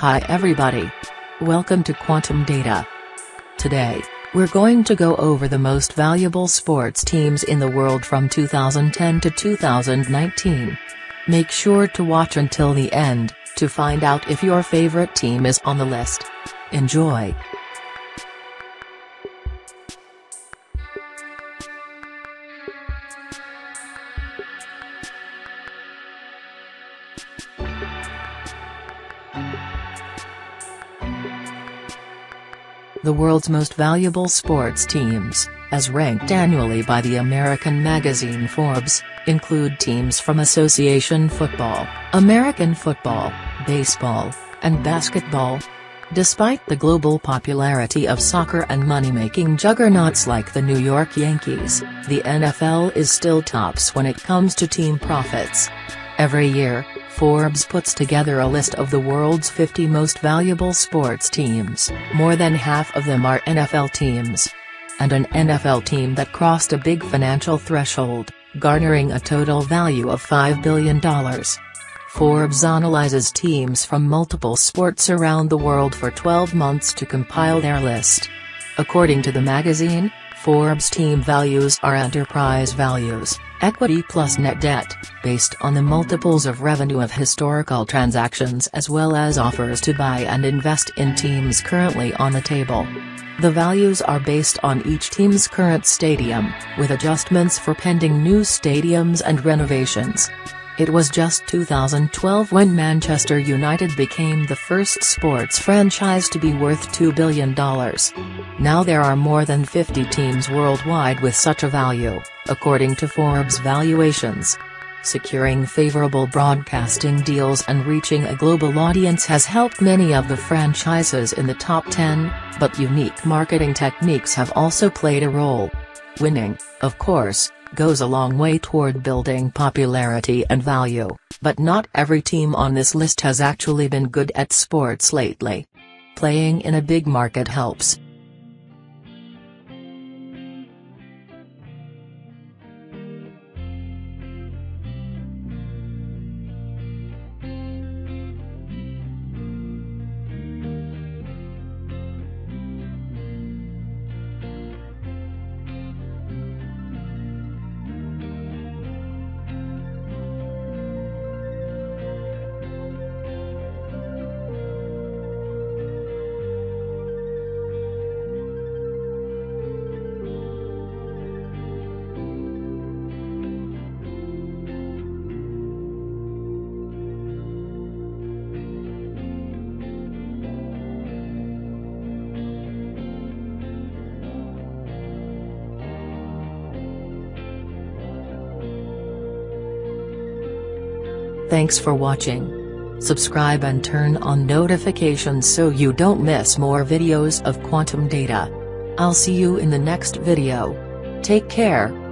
Hi everybody. Welcome to Quantum Data. Today, we're going to go over the most valuable sports teams in the world from 2010 to 2019. Make sure to watch until the end, to find out if your favorite team is on the list. Enjoy! The world's most valuable sports teams, as ranked annually by the American magazine Forbes, include teams from Association Football, American Football, Baseball, and Basketball. Despite the global popularity of soccer and money-making juggernauts like the New York Yankees, the NFL is still tops when it comes to team profits. Every year, Forbes puts together a list of the world's 50 most valuable sports teams, more than half of them are NFL teams. And an NFL team that crossed a big financial threshold, garnering a total value of $5 billion. Forbes analyzes teams from multiple sports around the world for 12 months to compile their list. According to the magazine, Forbes team values are enterprise values, equity plus net debt, based on the multiples of revenue of historical transactions as well as offers to buy and invest in teams currently on the table. The values are based on each team's current stadium, with adjustments for pending new stadiums and renovations. It was just 2012 when Manchester United became the first sports franchise to be worth $2 billion. Now there are more than 50 teams worldwide with such a value, according to Forbes valuations. Securing favorable broadcasting deals and reaching a global audience has helped many of the franchises in the top 10, but unique marketing techniques have also played a role. Winning, of course, goes a long way toward building popularity and value, but not every team on this list has actually been good at sports lately. Playing in a big market helps. Thanks for watching. Subscribe and turn on notifications so you don't miss more videos of quantum data. I'll see you in the next video. Take care.